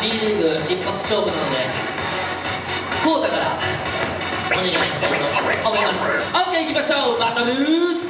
B リーグ一発勝負なのでコータからお願いしたいと思います。OK いきましょう。バトルスター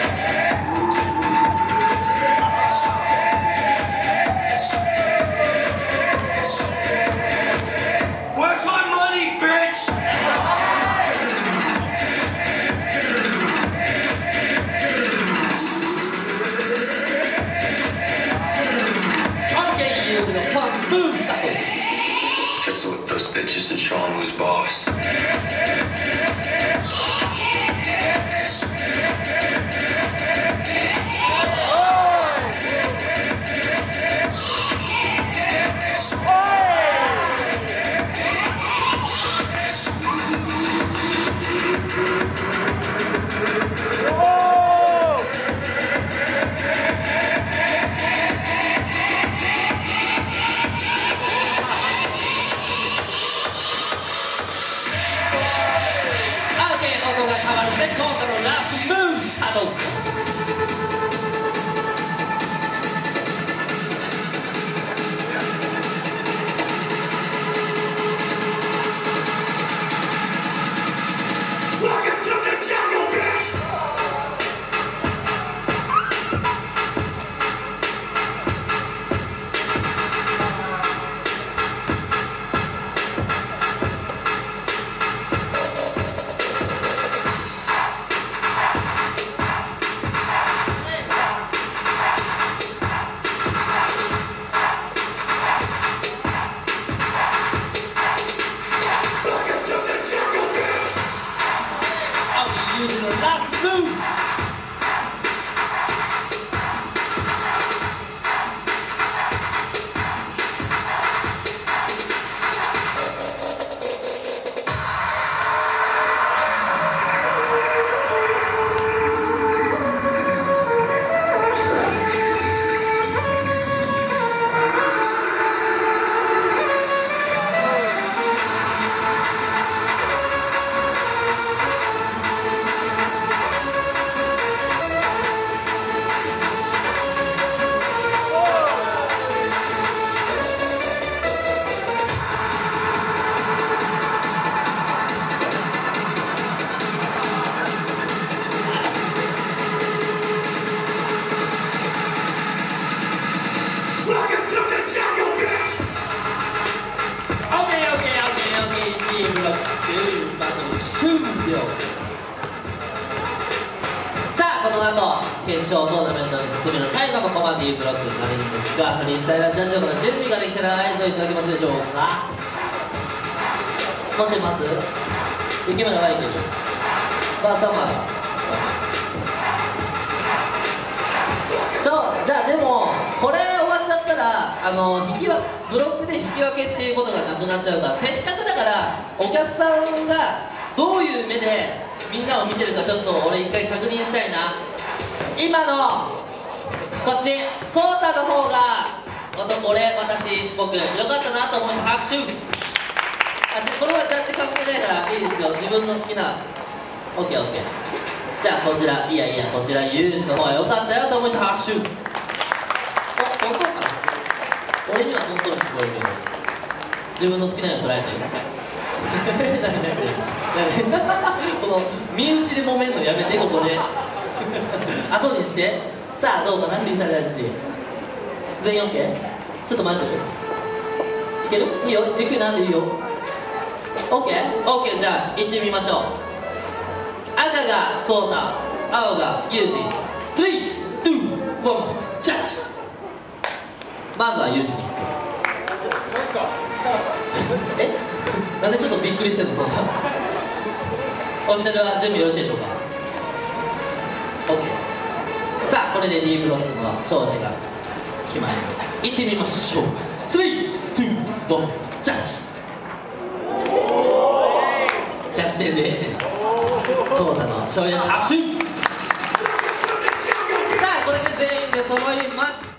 just to show who's boss. でコータのラ OK ユ終了さあこの後決勝トーナメントに進める最後のコマンディブロックになるんですがフリースタイルジャッジの準備ができたら合図をいただけますでしょうかもうちょい待つ？雪村はいけるまあサマーそうじゃあでもこれ終わっちゃったらあの引きわブけっていうことがなくなっちゃうからせっかくだからお客さんがどういう目でみんなを見てるかちょっと俺一回確認したいな今のこっちコータの方がわた俺私僕よかったなと思って拍手あこれはジャッジ関係ないからいいですよ自分の好きな OKOK じゃあこちらいやいやこちらユージの方が良かったよと思って拍手お本当かな俺にはトントン聞こえるけど自分の好きなように捉えてる。何何何何この身内で揉めんのやめてここで。後にして。さあどうかなフリースタイルジャッジ全員 OK? ちょっと待っていける？いいよ。ゆっくりなんでいいよ。OKOK じゃあ行ってみましょう。赤がコータ青がユージ。3、2、1ジャッジまずはユージに行く。え？なんでちょっとびっくりしてんのそんなオフィシャルは準備よろしいでしょうか？OK さあこれで D ブロックの勝者が決まります。行ってみましょう。3、2、1ジャッジ逆転でトータの勝利です。拍手さあこれで全員で揃いました。